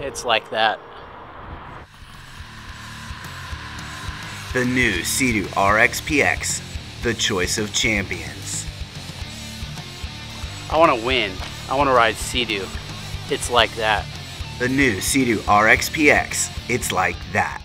It's like that. The new Sea-Doo RXPX, the choice of champions. I want to win. I want to ride Sea-Doo. It's like that. The new Sea-Doo RXPX, it's like that.